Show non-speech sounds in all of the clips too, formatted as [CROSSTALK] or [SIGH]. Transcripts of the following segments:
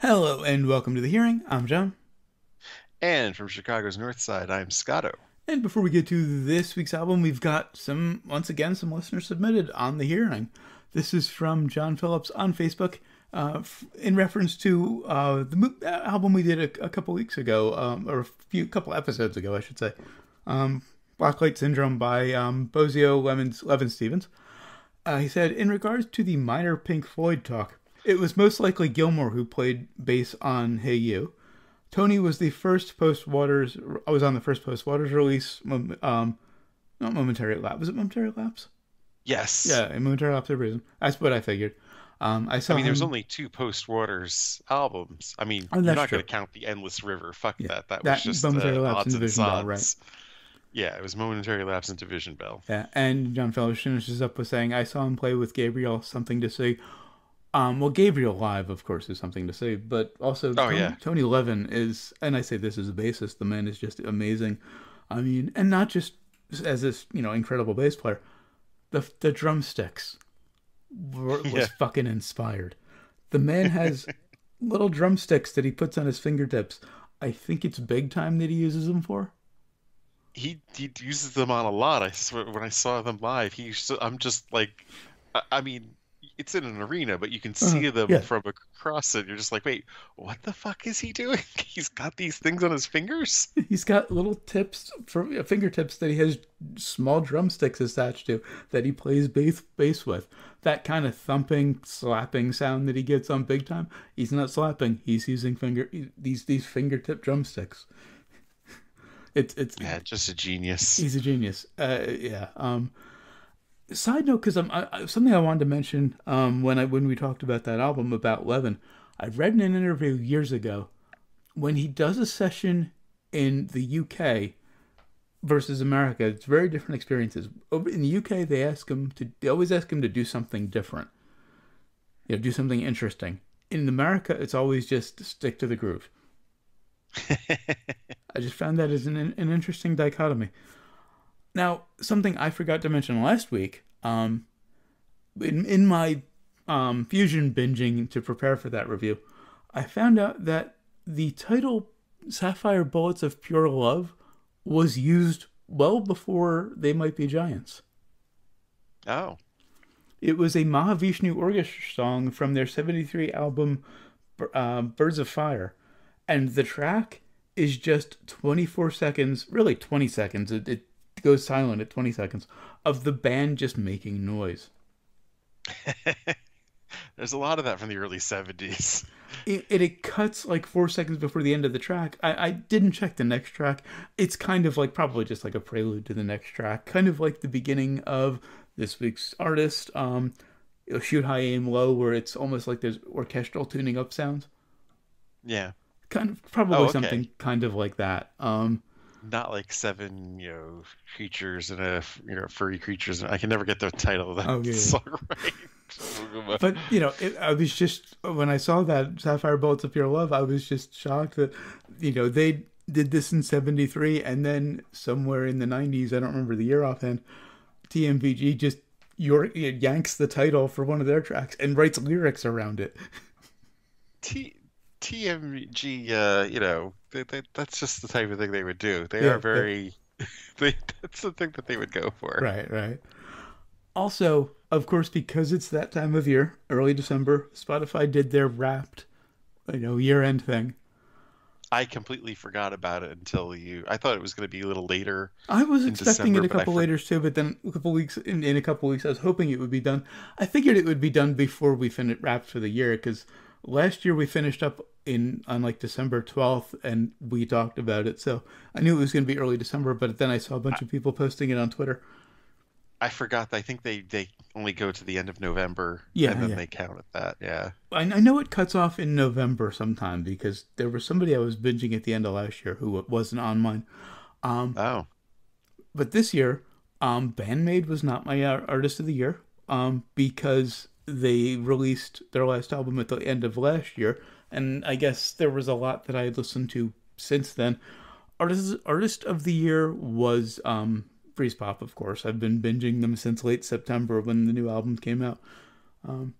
Hello and welcome to the hearing. I'm John. And from Chicago's North Side, I'm Scotto. And before we get to this week's album, we've got some, once again, some listeners submitted on the hearing. This is from John Phillips on Facebook uh, f- in reference to uh, the mo- album we did a, a couple weeks ago, um, or a few couple episodes ago, I should say. Um, Blacklight Syndrome by um, Bozzio Lemons, Levin Stevens. Uh, he said, in regards to the minor Pink Floyd talk, it was most likely Gilmour who played bass on Hey You. Tony was the first post Waters. I was on the first post Waters release. Um, not momentary lapse. Was it momentary lapse? Yes. Yeah, a momentary lapse of reason. That's what I figured. Um, I saw. I mean, him, there's only two post Waters albums. I mean, Oh, you're not going to count the Endless River. Fuck Yeah, that. That, that was just Momentary uh, Lapse odds and and Bell, sods. Yeah, it was momentary lapse and division bell. Yeah, and John Fellows finishes up with saying, "I saw him play with Gabriel. Something to see." Um, well, Gabriel live, of course, is something to see, but also Oh, Tony, yeah. Tony Levin is, and I say this as a bassist. The man is just amazing. I mean, and not just as this, you know, incredible bass player. The the drumsticks were, [LAUGHS] was Yeah. fucking inspired. The man has [LAUGHS] little drumsticks that he puts on his fingertips. I think it's big time that he uses them for. He he uses them on a lot. I swear, when I saw them live, he. I'm just like, I, I mean, it's in an arena, but you can see them Uh-huh. yeah. from across it. You're just like, wait, what the fuck is he doing? [LAUGHS] He's got these things on his fingers. He's got little tips for uh, fingertips that he has small drumsticks attached to that he plays bass bass with. That kind of thumping, slapping sound that he gets on big time. He's not slapping. He's using finger these these fingertip drumsticks. It's it's Yeah, just a genius. he's a genius. Uh, yeah. Um, side note, because I'm I, something I wanted to mention um, when I when we talked about that album about Levin. I read in an interview years ago when he does a session in the UK versus America. It's very different experiences. Over in the UK, they ask him to. They always ask him to do something different. You know, do something interesting. In America, it's always just stick to the groove. [LAUGHS] I just found that as an, an interesting dichotomy. Now, something I forgot to mention last week, um, in, in my um, fusion binging to prepare for that review, I found out that the title Sapphire Bullets of Pure Love was used well before They Might Be Giants. Oh, It was a Mahavishnu orchestra song from their 73 album uh, Birds of Fire. And the track is just 24 seconds, really 20 seconds. It, it goes silent at 20 seconds of the band just making noise. [LAUGHS] there's a lot of that from the early '70s. [LAUGHS] It, it, it cuts like four seconds before the end of the track. I, I didn't check the next track. It's kind of like probably just like a prelude to the next track, kind of like the beginning of this week's artist, um, Shoot High Aim Low, where it's almost like there's orchestral tuning up sounds. Yeah, kind of probably Oh, okay. something kind of like that. Um, not like seven, you know, creatures and a you know furry creatures. I can never get the title of that Oh, yeah, song [LAUGHS] right. but you know, it, I was just when I saw that Sapphire Bullets of Pure Love, I was just shocked that you know they did this in '73, and then somewhere in the '90s, I don't remember the year offhand, TMBG just your yanks the title for one of their tracks and writes lyrics around it. T TMG, uh, you know, they, they, that's just the type of thing they would do. They Yeah, are very. [LAUGHS] They, that's the thing that they would go for. Right, right. Also, of course, because it's that time of year, early December, Spotify did their wrapped, you know, year-end thing. I completely forgot about it until you. I thought it was going to be a little later. I was in expecting December, it a couple later too, but then a couple weeks in, in a couple weeks, I was hoping it would be done. I figured it would be done before we finished wrapped for the year because last year we finished up in on like December twelfth, and we talked about it. So I knew it was going to be early December, but then I saw a bunch of people posting it on Twitter. I forgot. I think they they only go to the end of November. Yeah, and then yeah. they count at that. Yeah. I, I know it cuts off in November sometime because there was somebody I was binging at the end of last year who wasn't on mine. Oh. but this year, um, Band-Maid was not my uh, artist of the year, um, because they released their last album at the end of last year, and I guess there was a lot that I had listened to since then. Artist artist of the year was um, Freezepop, of course. I've been binging them since late September when the new album came out. Um,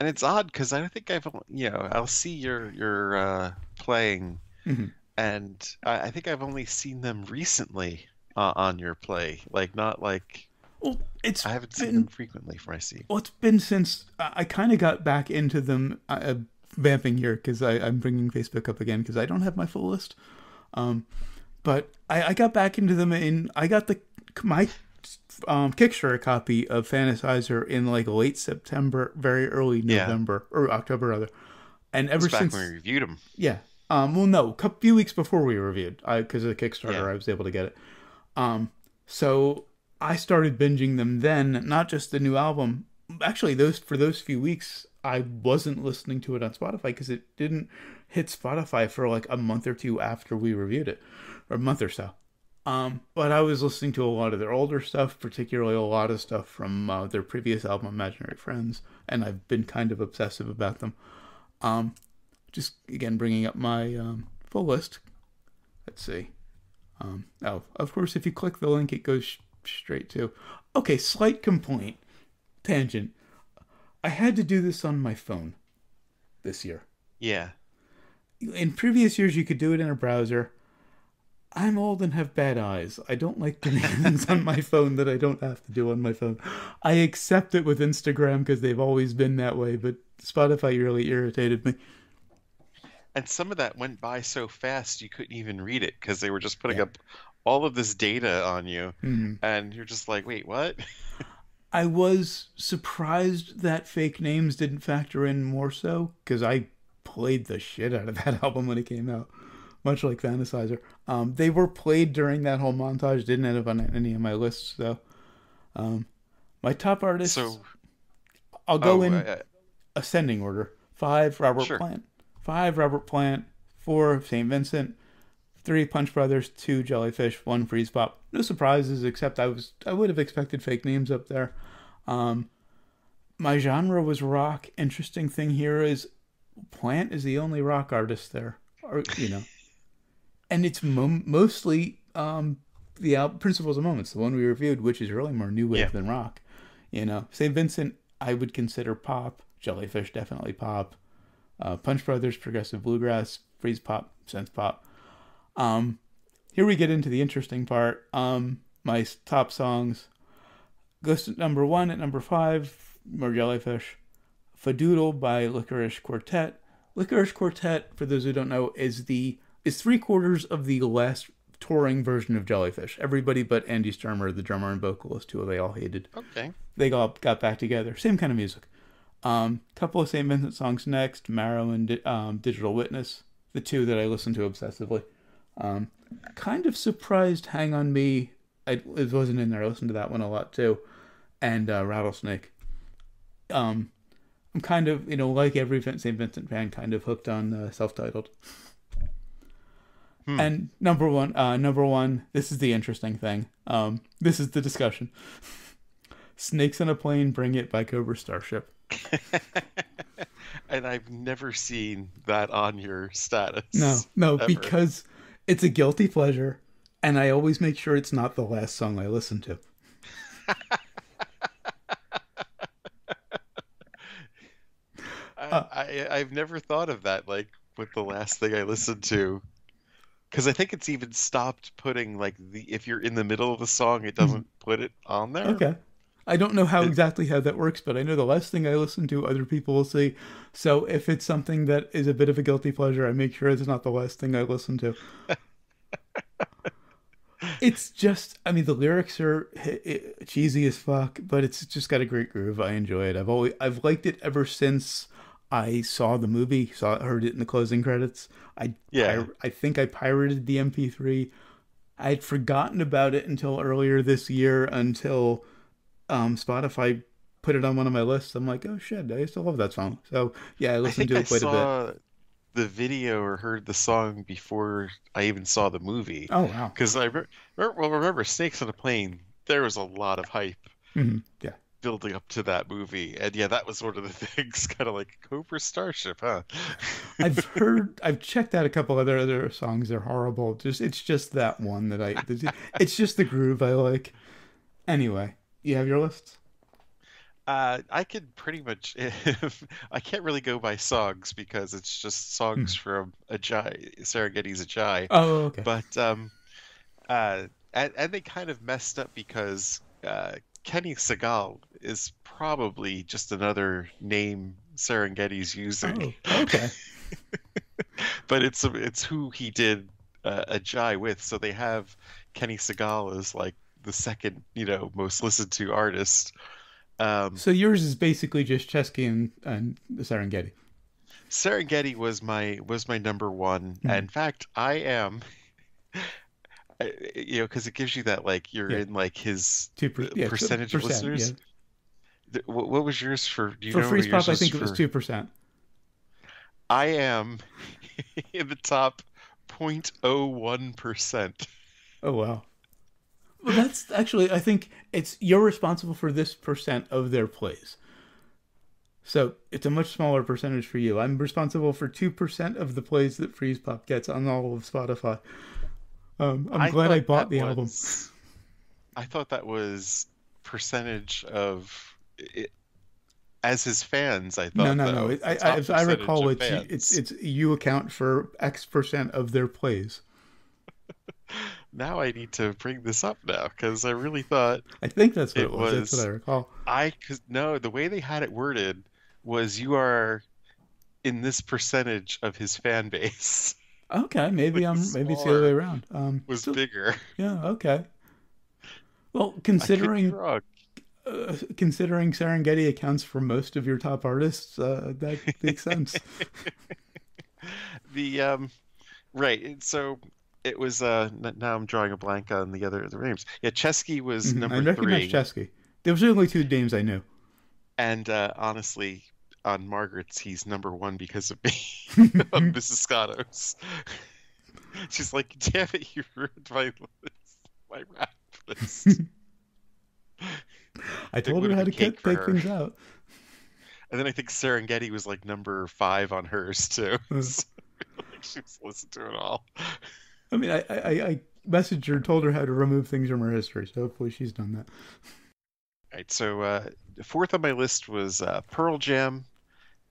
and it's odd because I think I've you know I'll see your your uh, playing, Mhm. and I, I think I've only seen them recently uh, on your play. Like not like Well, it's I haven't seen been- them frequently from I see. Well, it's been since I, I kind of got back into them. Uh, vamping here because I'm bringing Facebook up again because I don't have my full list. Um, but I, I got back into them in I got the my um, Kickstarter copy of Fantasizer in like late September, very early Yeah. November or October rather, and ever since we reviewed them. yeah. Um, well, no, a few weeks before we reviewed, I because of the Kickstarter, Yeah. I was able to get it. Um, so I started binging them then, not just the new album. Actually, those for those few weeks, I wasn't listening to it on Spotify because it didn't hit Spotify for like a month or two after we reviewed it, or a month or so. Um, but I was listening to a lot of their older stuff, particularly a lot of stuff from uh, their previous album, Imaginary Friends, and I've been kind of obsessive about them. Um, just again bringing up my um, full list. Let's see. Um, oh, of course, if you click the link, it goes sh- straight to. Okay, slight complaint, tangent. I had to do this on my phone this year. Yeah. In previous years, you could do it in a browser. I'm old and have bad eyes. I don't like doing things on my phone that I don't have to do on my phone. I accept it with Instagram because they've always been that way, but Spotify really irritated me. And some of that went by so fast you couldn't even read it because they were just putting Yeah. up all of this data on you, Mhm. and you're just like, wait, what? [LAUGHS] I was surprised that fake names didn't factor in more so because I played the shit out of [LAUGHS] that album when it came out, much like Fantasizer. Um, they were played during that whole montage. Didn't end up on any of my lists though. Um, my top artists. So, I'll go oh, in uh, ascending order. Five, Robert Sure. Plant. Five, Robert Plant. Four, St. Vincent. Three, Punch Brothers. Two, Jellyfish. One, Freezepop. No surprises, except I was I would have expected fake names up there. Um, my genre was rock. Interesting thing here is Plant is the only rock artist there, or you know, [LAUGHS] and it's mo- mostly um, the al- Principles of Moments, the one we reviewed, which is really more new wave Yeah. than rock. You know, St. Vincent, I would consider pop. Jellyfish, definitely pop. Uh, Punch Brothers, progressive bluegrass. Freezepop, synth pop. Um, here we get into the interesting part. Um, my top songs. Goes to number one at number five, more Jellyfish. Fadoodle by Lickerish Quartet. Lickerish Quartet, for those who don't know, is the is three quarters of the last touring version of Jellyfish. Everybody but Andy Sturmer, the drummer and vocalist, who they all hated okay. they all got back together. Same kind of music. Um, couple of St. Vincent songs next. Marrow and um, Digital Witness, the two that I listen to obsessively. Um, kind of surprised Hang on Me. I, it wasn't in there. I listened to that one a lot too. And uh, Rattlesnake. Um, I'm kind of, you know, like every St. Vincent fan, kind of hooked on uh, self-titled. Hmm. And number one, uh, number one, this is the interesting thing. Um, this is the discussion. [LAUGHS] Snakes on a Plane, Bring It by Cobra Starship. [LAUGHS] and I've never seen that on your status. No, no, ever. because it's a guilty pleasure, and I always make sure it's not the last song I listen to. I, Uh, I I've never thought of that like with the last thing I listened to. Because I think it's even stopped putting like the if you're in the middle of the song, it doesn't put it on there. Okay. I don't know how exactly how that works, but I know the last thing I listen to, other people will see. So if it's something that is a bit of a guilty pleasure, I make sure it's not the last thing I listen to. [LAUGHS] it's just, I mean, the lyrics are cheesy as fuck, but it's just got a great groove. I enjoy it. I've always, I've liked it ever since I saw the movie, saw heard it in the closing credits. I, Yeah. I, I think I pirated the MP3. I'd forgotten about it until earlier this year, until um, Spotify put it on one of my lists. I'm like, oh shit, I used to love that song. So yeah, I [LAUGHS] I listened think to it quite a bit. the video or heard the song before I even saw the movie. Oh wow. Because I re- remember, well, remember Snakes on a Plane. There was a lot of hype hmm Yeah. building up to that movie, and yeah, that was one of the [LAUGHS] things. Kind of like Cobra Starship, huh? [LAUGHS] I've heard, I've checked out a couple other other songs. They're horrible. Just it's just that one that I. It's just the groove I like. Anyway, you have your list? Uh, I could pretty much. [LAUGHS] I can't really go by songs because it's just songs from Ajai, Serengeti's Ajai. Oh, okay. But um, uh, and, and they kind of messed up because uh, Kenny Segal is probably just another name Serengeti's using. oh, okay. [LAUGHS] but it's it's who he did uh, Ajai with, so they have Kenny Segal as like the second, you know, most listened to artist. Um, So yours is basically just Chesky and, and Serengeti. Serengeti was my was my number one. Mhm. In fact, I am. [LAUGHS] You know, because it gives you that like you're Yeah. in like his. Two per, yeah, percentage of percent, listeners? yeah. What, what was yours for? Do you For know Freezepop, I think it was two percent. I am [LAUGHS] in the top 0.01 percent. Oh wow. Well, that's actually I think it's you're responsible for this percent of their plays. So it's a much smaller percentage for you. I'm responsible for two percent of the plays that Freezepop gets on all of Spotify. Um, I'm glad I bought the album. I thought that was percentage of it, as his fans. I thought No, no, no. It, I, I, as I recall, it's, it's it's you account for X percent of their plays. [LAUGHS] Now I need to bring this up now because I really thought I think that's what it, It was. That's what I recall. I cause no the way they had it worded was you are in this percentage of his fan base [LAUGHS] Okay, maybe Like I'm maybe it's the other way around. Um, was so- bigger. yeah, okay. Well, I could be considering uh, considering Serengeti accounts for most of your top artists, uh, that makes sense. [LAUGHS] The um, right. and So it was. Uh, now I'm drawing a blank on the other the names. Yeah, Chesky was Mhm, number I recognize three, Chesky. There was the only two names I knew. and uh, honestly, on Margaret's, he's number one because of me [LAUGHS] on Mrs. Scotto's. [LAUGHS] She's like, "Damn it, you ruined my list, my rap list." [LAUGHS] I told her how to take things out. And then I think Serengeti was like number five on hers too. Uh. So, like she was listening to it all. I mean, I, I, I messaged her, told her how to remove things from her history, so hopefully she's done that. All right. so uh, fourth on my list was uh, Pearl Jam,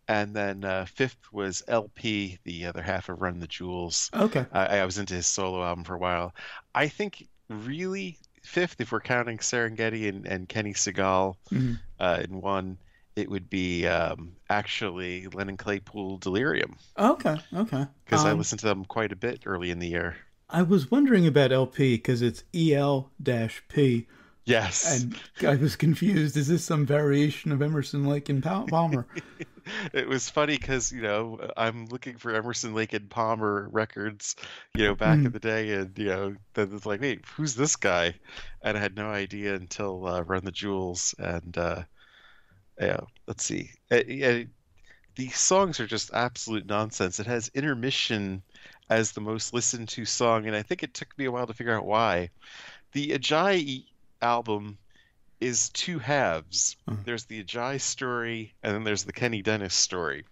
and then uh, fifth was El-P, the other half of Run the Jewels. Okay. I, I was into his solo album for a while. I think really fifth, if we're counting Serengeti and, and Kenny Segal Mhm. uh, in one, it would be um, actually Lennon Claypool Delirium Okay. Okay. because I Um, listened to them quite a bit early in the year. I was wondering about LP because it's EL P, Yes. and I was confused. Is this some variation of Emerson, Lake, and Palmer? [LAUGHS] It was funny because, you know, I'm looking for Emerson, Lake and Palmer records, you know, back in Mhm. the day, and, you know, then it's like, wait, who's this guy? And I had no idea until uh, Run the Jewels. And, uh, yeah, let's see. Uh, yeah, these songs are just absolute nonsense. It has intermission as the most listened to song, and I think it took me a while to figure out why. The Ajai album is two halves. Uh-huh. There's the Ajai story, and then there's the Kenny Dennis story.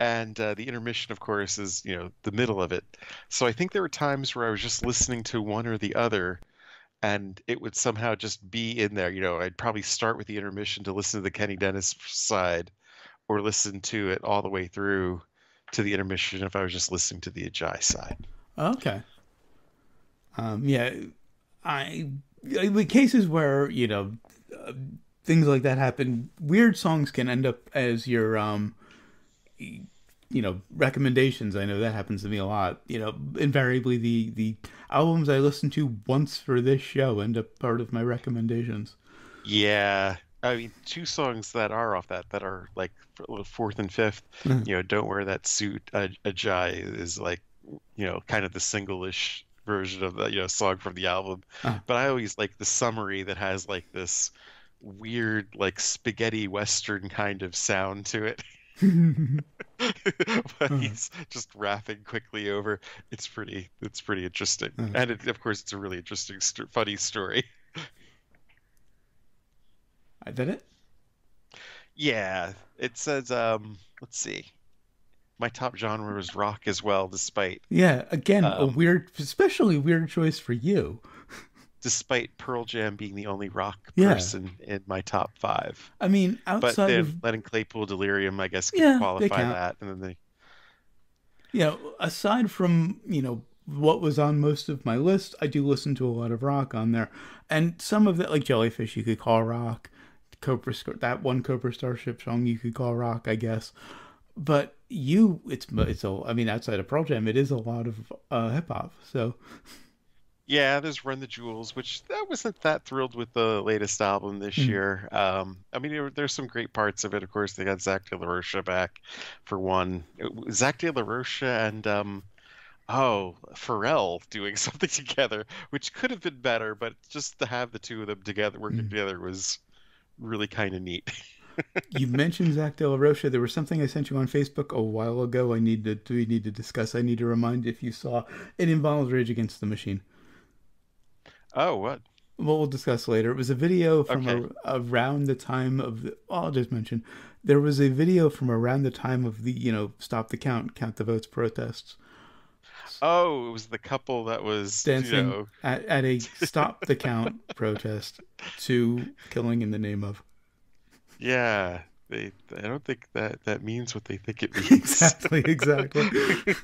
And uh, the intermission, of course, is you know the middle of it. So I think there were times where I was just listening to one or the other, and it would somehow just be in there. You know, I'd probably start with the intermission to listen to the Kenny Dennis side, or listen to it all the way through to the intermission if I was just listening to the Ajai side. Okay. Um, yeah, I the cases where you know uh, things like that happen. Weird songs can end up as your um, you know recommendations. I know that happens to me a lot. You know, invariably the the albums I listen to once for this show end up part of my recommendations. Yeah, I mean, two songs that are off that that are like fourth and fifth. Mhm. You know, "Don't Wear That Suit," uh, Ajai is like, you know, kind of the single-ish version of the you know song from the album. Ah. But I always like the summary that has like this weird like spaghetti western kind of sound to it. [LAUGHS] but Uh-huh. he's just rapping quickly over. It's pretty. It's pretty interesting, Uh-huh. and it, of course, it's a really interesting, st- funny story. I did it. Yeah, it says, um, let's see. My top genre was rock as well, despite Yeah, again, a Um, weird, especially weird choice for you. [LAUGHS] despite Pearl Jam being the only rock Yeah. person in my top five. I mean, But outside then of Lennon Claypool Delirium, I guess, Yeah, qualify that, and then they you know, aside from you know what was on most of my list, I do listen to a lot of rock on there, and some of that, like Jellyfish, you could call rock. Cobra that one Cobra Starship song, you could call rock, I guess. But you, it's it's a, I mean, outside of Pearl Jam, it is a lot of uh, hip hop. So Yeah, there's Run the Jewels, which I wasn't that thrilled with the latest album this Mhm. year. Um, I mean, there, there's some great parts of it. Of course, they got Zach De La Rocha back for one. Zach De La Rocha and um, oh, Pharrell doing [LAUGHS] something together, which could have been better, but just to have the two of them together working Mm. together was really kind of neat. [LAUGHS] you mentioned Zach De La Rocha. There was something I sent you on Facebook a while ago. I need to do we need to discuss. I need to remind if you saw it involves Rage Against the Machine. Oh, what? Well, we'll discuss later. It was a video from Okay. a, around the time of the. Oh, I'll just mention there was a video from around the time of the you know stop the count, count the votes protests, Oh, it was the couple that was dancing you know at, at a [LAUGHS] stop the count protest to killing in the name of. yeah. They, I don't think that that means what they think it [LAUGHS] means. Exactly, exactly. [LAUGHS]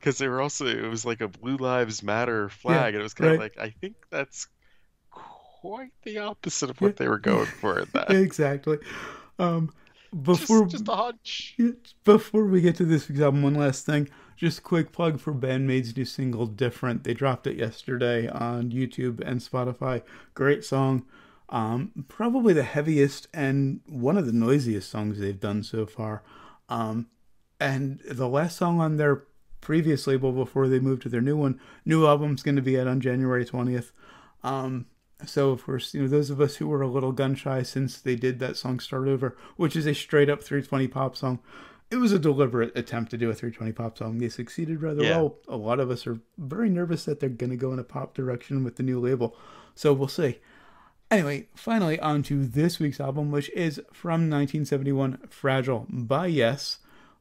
Because they were also, it was like a Blue Lives Matter flag, and it was kind of like, I think that's quite the opposite of what Yeah. they were going for in that. exactly. Um, before just a hunch. Before we get to this album, one last thing. Just quick plug for Band-Maid's new single, Different. They dropped it yesterday on YouTube and Spotify. Great song. Um, probably the heaviest and one of the noisiest songs they've done so far. Um, and the last song on their previous label before they moved to their new one, new album's going to be out on January 20th. Um, so of course, you know, those of us who were a little gun shy since they did that song Start Over, which is a straight up 320 pop song. It was a deliberate attempt to do a 320 pop song. They succeeded rather Yeah. well. A lot of us are very nervous that they're going to go in a pop direction with the new label. So we'll see. Anyway, finally, on to this week's album, which is from 1971, Fragile by Yes.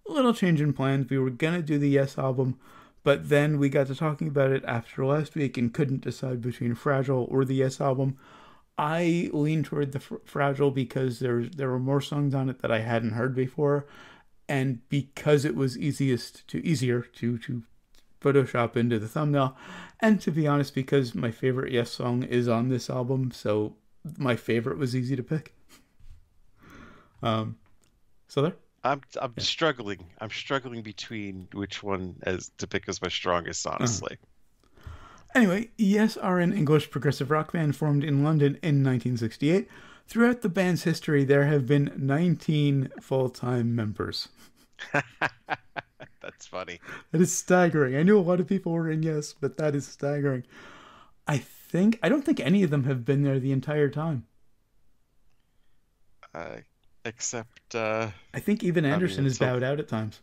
A little change in plans. We were going to do the Yes album, but then we got to talking about it after last week and couldn't decide between Fragile or the Yes album. I lean toward the fr- Fragile because there there were more songs on it that I hadn't heard before, and because it was easiest to easier to to Photoshop into the thumbnail, and to be honest, because my favorite Yes song is on this album, so my favorite was easy to pick. Um, so there. I'm I'm struggling. I'm struggling between which one as to pick as my strongest, Uh-huh. honestly. Anyway, Yes are an English progressive rock band formed in London in 1968. Throughout the band's history, there have been 19 full time members. [LAUGHS] That's funny. That is staggering. I knew a lot of people were in Yes, but that is staggering. I think, I don't think any of them have been there the entire time. Uh, except, uh, I think even mean, Anderson has it's a- bowed out at times.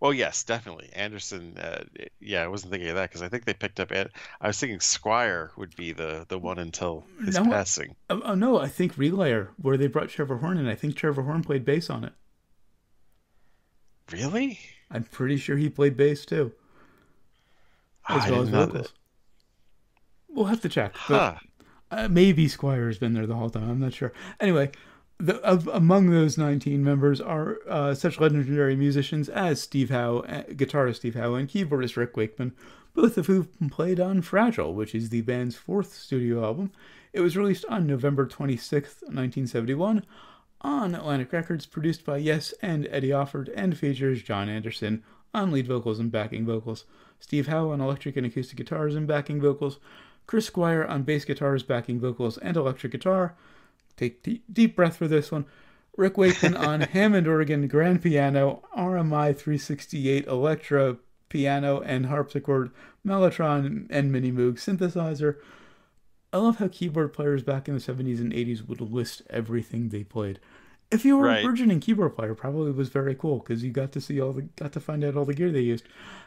Well, yes, definitely. Anderson. Uh, yeah, I wasn't thinking of that because I think they picked up. I was thinking Squire would be the the one until his No. passing. Oh, oh no, I think Relayer, where they brought Trevor Horn in, I think Trevor Horn played bass on it. Really? I'm pretty sure he played bass too, as I well as know vocals. that. We'll have to check. But Huh. Uh, maybe Squire's been there the whole time. I'm not sure. Anyway, the, of, among those 19 members are uh, such legendary musicians as Steve Howe, uh, guitarist Steve Howe, and keyboardist Rick Wakeman, both of whom played on Fragile, which is the band's fourth studio album. It was released on November 26th, 1971, on Atlantic Records, produced by Yes and Eddie Offord, and features Jon Anderson on lead vocals and backing vocals, Steve Howe on electric and acoustic guitars and backing vocals, Chris Squire on bass guitars, backing vocals, and electric guitar. Take deep, deep breath for this one. Rick Wakeman on [LAUGHS] Hammond organ, grand piano, RMI 368 Electra piano and harpsichord, Mellotron and Mini Moog synthesizer. I love how keyboard players back in the 70s and 80s would list everything they played. If you were Right. a burgeoning keyboard player, probably was very cool because you got to see all the got to find out all the gear they used.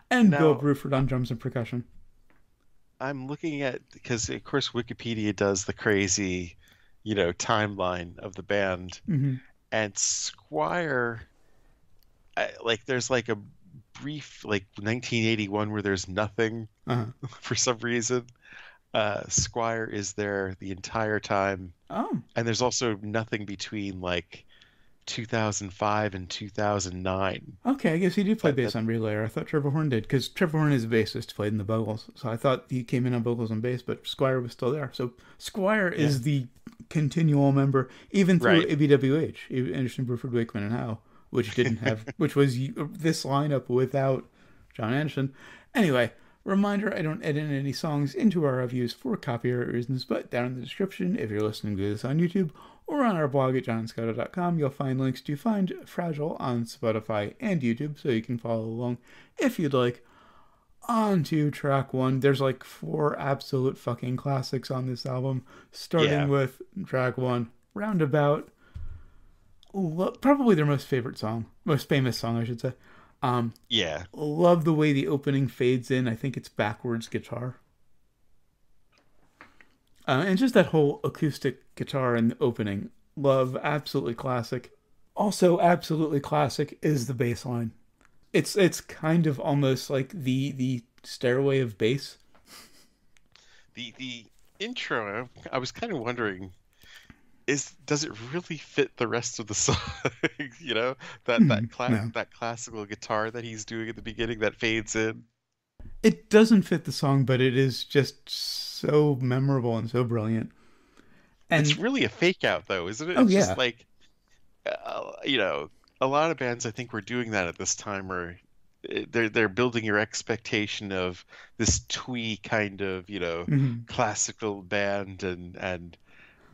And Bill Now- Bruford on drums and percussion. I'm looking at because of course Wikipedia does the crazy, you know, timeline of the band, hmm and Squire, I, like there's like a brief like 1981 where there's nothing Uh-huh. [LAUGHS] for some reason. Uh, Squire is there the entire time, Oh, and there's also nothing between like 2005 and 2009. okay. I guess he did play That- bass on Relayer. I thought Trevor Horn did because Trevor Horn is a bassist, played in the vocals. So I thought he came in on vocals and bass, but Squire was still there. So Squire is the continual member, even through Right. ABWH, Anderson, Bruford, Wakeman, and Howe, which didn't have, [LAUGHS] which was this lineup without Jon Anderson. Anyway, reminder: I don't edit any songs into our reviews for copyright reasons, but down in the description, if you're listening to this on YouTube or on our blog at johnscotto.com, you'll find links to find Fragile on Spotify and YouTube, so you can follow along if you'd like. On to track one. There's like four absolute fucking classics on this album, starting Yeah. with track one, Roundabout. Lo- probably their most favorite song, most famous song, I should say. Um, Yeah, love the way the opening fades in. I think it's backwards guitar. Uh, and just that whole acoustic guitar in the opening. Love, absolutely classic. Also, absolutely classic is the bass line. It's it's kind of almost like the the stairway of bass. the the intro. I was kind of wondering, is does it really fit the rest of the [LAUGHS] song? you know that that cla- no. that classical guitar that he's doing at the beginning that fades in. It doesn't fit the song, but it is just so memorable and so brilliant. And it's really a fake out though, isn't it? Oh, It's yeah. just like uh, you know, a lot of bands I think were doing that at this time where uh, they're they're building your expectation of this twee kind of, you know, Mhm. classical band and and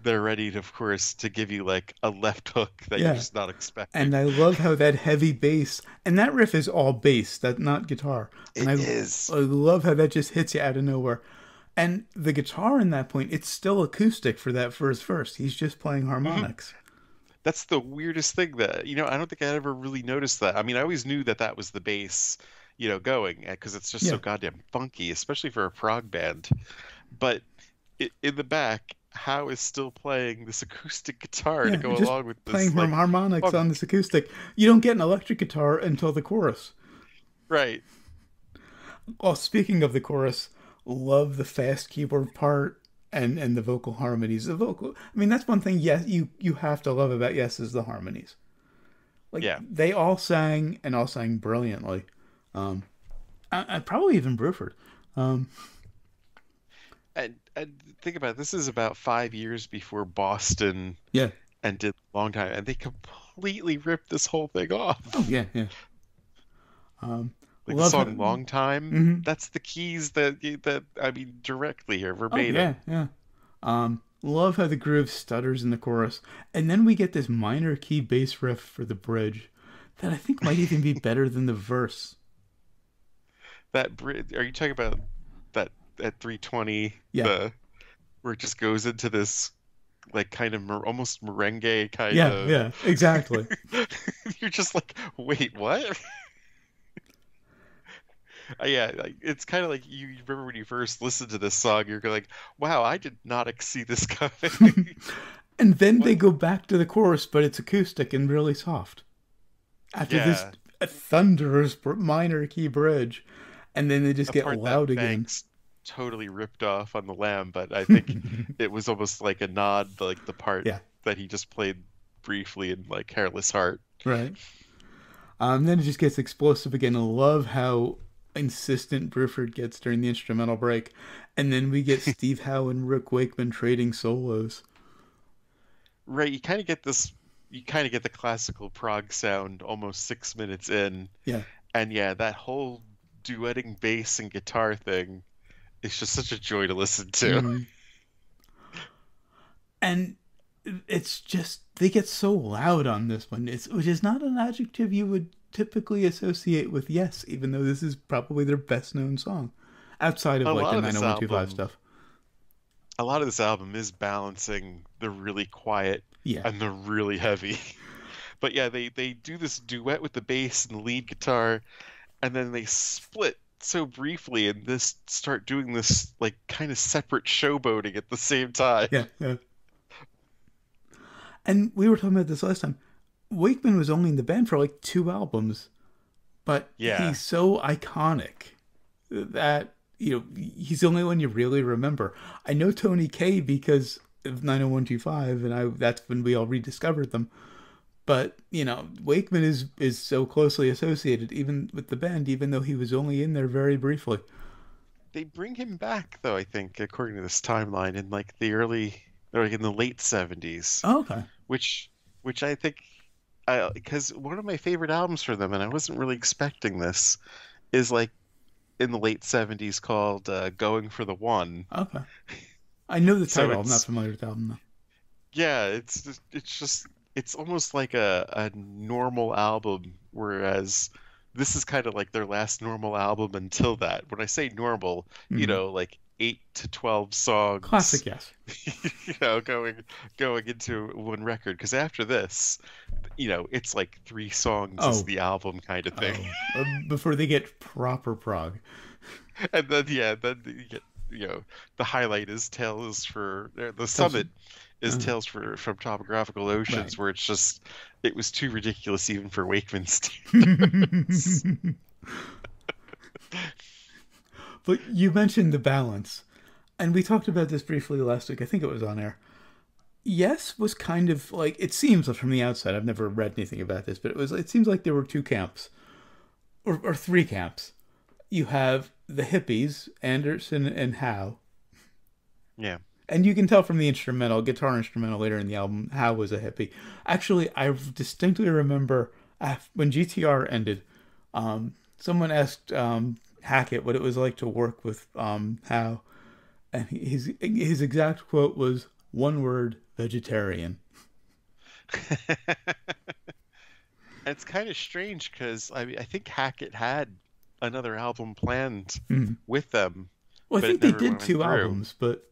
they're ready to, of course to give you like a left hook that Yeah. you're just not expecting. and I love how that heavy bass and that riff is all bass, that not guitar. And It I, is. I love how that just hits you out of nowhere. And the guitar in that point, it's still acoustic for that first verse. He's just playing harmonics. That's the weirdest thing that, you know, I don't think I ever really noticed that. I mean, I always knew that that was the bass, you know, going eh, because it's just so goddamn funky, especially for a prog band. But i in the back, Howe is still playing this [LAUGHS] acoustic guitar Yeah, to go along with this. Playing like, harmonics on this acoustic. You don't get an electric guitar until the chorus. right. Well, speaking of the chorus, love the fast keyboard part and and the vocal harmonies. The vocal, I mean, that's one thing. Yes, you you have to love about Yes is the harmonies. Like Yeah. they all sang and all sang brilliantly. Um, I, I probably even Bruford. Um, And, and think about it, this is about five years before Boston yeah. and did a long time, and they completely ripped this whole thing off. Oh yeah, yeah. Um, Like the song "Long Time," Mhm. that's the keys that that I mean directly here, Oh verbatim. yeah, yeah. Um, love how the groove stutters in the chorus, and then we get this minor key bass riff for the bridge that I think might even be [LAUGHS] better than the verse. That bridge, are you talking about that at 320? Yeah. The, where it just goes into this like kind of mer- almost merengue kind Yeah, of. Yeah, yeah, exactly. [LAUGHS] You're just like, wait, what? [LAUGHS] [LAUGHS] Uh, yeah, like, it's kind of like you you remember when you first listened to this song, you're like, "Wow, I did not see this coming." [LAUGHS] and then they go back to the chorus, but it's acoustic and really soft. After this Yeah. a thunderous minor key bridge, and then they just get loud again. Totally ripped off on the Lamb, but I think [LAUGHS] it was almost like a nod, like the part Yeah. that he just played briefly in like Hairless Heart. Right. Um, then it just gets explosive again. I love how insistent Bruford gets during the instrumental break. And then we get [LAUGHS] Steve Howe and Rick Wakeman trading solos. Right, you kind of get this, you kind of get the classical prog sound almost six minutes in, Yeah. and yeah, that whole duetting bass and guitar thing is just such a joy to listen to. Mhm. And it's just they get so loud on this one. It's which is not an adjective you would typically associate with Yes, even though this is probably their best known song. Outside of A like the of 90125 album- stuff. A lot of this album is balancing the really quiet Yeah. and the really heavy. [LAUGHS] But yeah, they they do this duet with the bass and the lead guitar, and then they split so briefly and this start doing this like kind of separate showboating at the same time. Yeah, yeah. And we were talking about this last time. Wakeman was only in the band for like two albums, but Yeah. he's so iconic that you know he's the only one you really remember. I know Tony Kaye because of 90125, and I that's when we all rediscovered them. But you know, Wakeman is is so closely associated even with the band, even though he was only in there very briefly. They bring him back though, I think, according to this timeline, in like the early or like in the late 70s. Oh, okay. Which which I think because one of my favorite albums for them, and I wasn't really expecting this, is like in the late '70s called uh, "Going for the One." Okay, I know the [LAUGHS] title. So I'm not familiar with the album though. Yeah, it's just, it's just it's almost like a a normal album, whereas this is kind of like their last normal album until that. When I say normal, mm-hmm. you know, like eight to twelve songs. Classic, yes. [LAUGHS] you know, going going into one record because after this, you know, it's like three songs oh. is the album kind of thing. Oh. Before they get proper prog. [LAUGHS] and then yeah, then you get you know the highlight is Tales for the summit is uh Tales for from Topographical Oceans, right. where it's just it was too ridiculous even for wakeman's [LAUGHS] standards. But you mentioned the balance, and we talked about this briefly last week. I think it was on air. Yes was kind of like it seems from the outside. I've never read anything about this, but it was. It seems like there were two camps, or, or three camps. You have the hippies, Anderson and Howe. Yeah. And you can tell from the instrumental, guitar instrumental later in the album, Howe was a hippie. Actually, I distinctly remember when GTR ended, um, someone asked um, Hackett what it was like to work with um, Howe, and his his exact quote was one word: vegetarian. [LAUGHS] it's kind of strange because I mean, I think Hackett had another album planned mm. with them. Well, I think they did two through. albums, but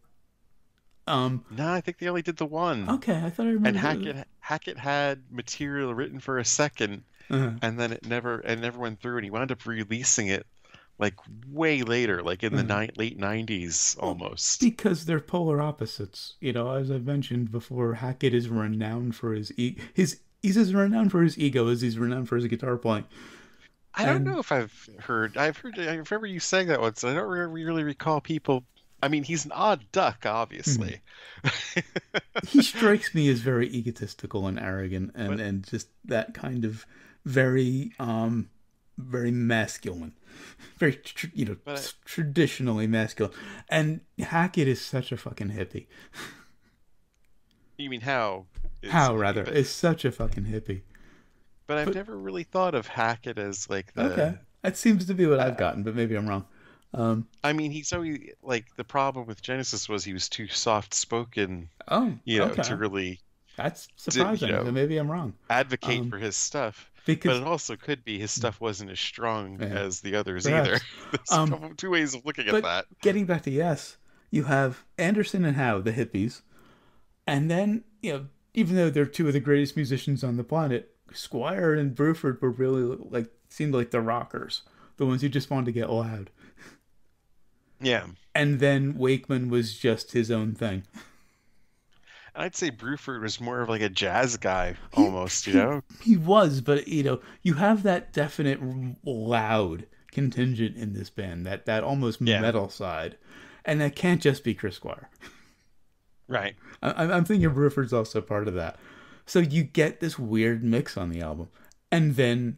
um, no, I think they only did the one. Okay, I thought I remember. And Hackett Hackett had material written for a 2nd uh-huh. and then it never it never went through, and he wound up releasing it like way later, like in the uh-huh. ni- late '90s almost. Because they're polar opposites. You know, as I've mentioned before, Hackett is renowned for his e- his he's as renowned for his ego as he's renowned for his guitar playing. I don't know if I've heard. I've heard. I remember you saying that once. I don't really recall people. I mean, he's an odd duck, obviously. Mm. [LAUGHS] he strikes me as very egotistical and arrogant, and but, and just that kind of very um very masculine, very tr- you know I, traditionally masculine. And Hackett is such a fucking hippie. You mean Howe? Howe rather is such a fucking hippie. But I've but, never really thought of Hackett as like the. Okay, that seems to be what uh, I've gotten, but maybe I'm wrong. Um, I mean, he's always like the problem with Genesis was he was too soft spoken. Oh, you know, okay. to really. That's surprising. To, you know, maybe I'm wrong. Advocate um, for his stuff. Because, but it also could be his stuff wasn't as strong yeah, as the others perhaps. either. [LAUGHS] There's um, two ways of looking at that. Getting back to yes, you have Anderson and Howe, the hippies, and then you know, even though they're two of the greatest musicians on the planet, Squire and Bruford were really like seemed like the rockers, the ones who just wanted to get loud. Yeah. And then Wakeman was just his own thing. I'd say Bruford was more of like a jazz guy almost, he, you know? He was, but you know, you have that definite loud contingent in this band, that that almost yeah. metal side. And that can't just be Chris Squire. Right. I, I'm thinking Bruford's also part of that. So you get this weird mix on the album. And then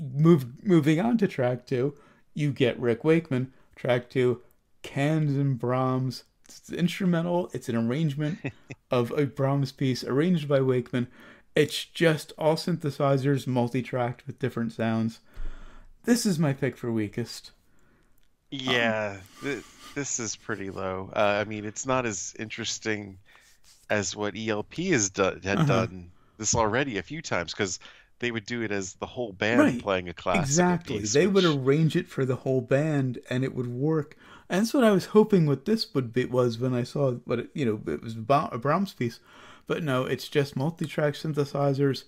move moving on to track two, you get Rick Wakeman. Track two, Cans and Brahms. It's instrumental. It's an arrangement [LAUGHS] of a Brahms piece arranged by Wakeman. It's just all synthesizers, multi-tracked with different sounds. This is my pick for weakest. Yeah, um, th- this is pretty low. Uh, I mean, it's not as interesting as what ELP has done had uh-huh. done this already a few times because they would do it as the whole band right. playing a classical exactly. Piece, they which... would arrange it for the whole band, and it would work. And that's what I was hoping what this would be was when I saw what it, you know it was a Brahms piece, but no, it's just multi-track synthesizers.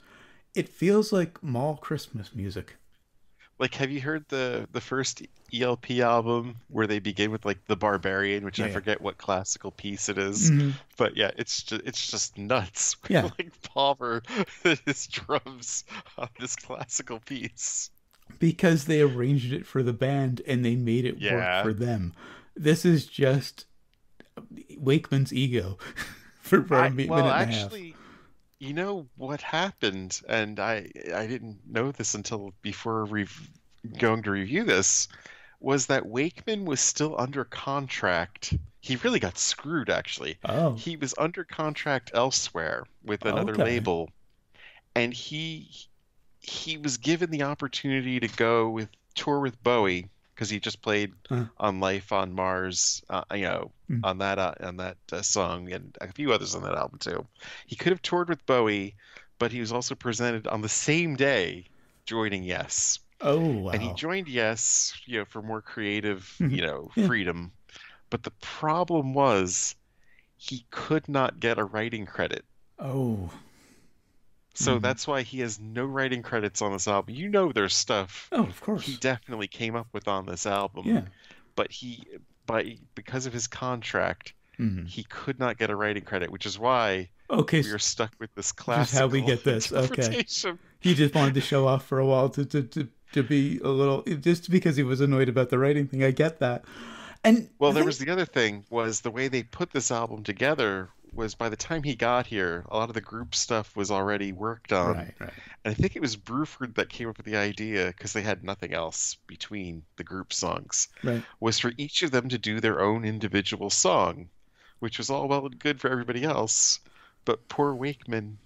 It feels like mall Christmas music like have you heard the the first ELP album where they begin with like the Barbarian, which yeah, I forget what classical piece it is, mm-hmm. but yeah, it's just it's just nuts. Yeah, like Palmer [LAUGHS] his drums on this classical piece. Because they arranged it for the band and they made it Yeah. work for them. This is just Wakeman's ego [LAUGHS] for, I- mi- well, minute and a half. actually, you know what happened, and I I didn't know this until before rev going to review this, was that Wakeman was still under contract. He really got screwed, actually. Oh, He was under contract elsewhere with another Okay. label, and he he was given the opportunity to go with tour with Bowie because he just played Huh. on Life on Mars, uh, you know, Hmm. on that uh, on that uh, song and a few others on that album too. He could have toured with Bowie, but he was also presented on the same day joining Yes, oh wow. and he joined Yes, you know, for more creative, Mhm. you know, freedom. But the problem was he could not get a writing credit. oh, So Mhm. that's why he has no writing credits on this album. You know there's stuff oh, of course. he definitely came up with on this album, yeah. but he by because of his contract, hmm he could not get a writing credit, which is why Okay, we are stuck with this is classical how we get this, okay. he just wanted to show off for a while to, to, to, to be a little just because he was annoyed about the writing thing. I get that. And Well, the there was the other thing was the way they put this album together was by the time he got here, a lot of the group stuff was already worked on. right, right. And I think it was Bruford that came up with the idea because they had nothing else between the group songs. Right. Was for each of them to do their own individual song, which was all well and good for everybody else, but poor Wakeman